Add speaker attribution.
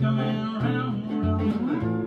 Speaker 1: coming around.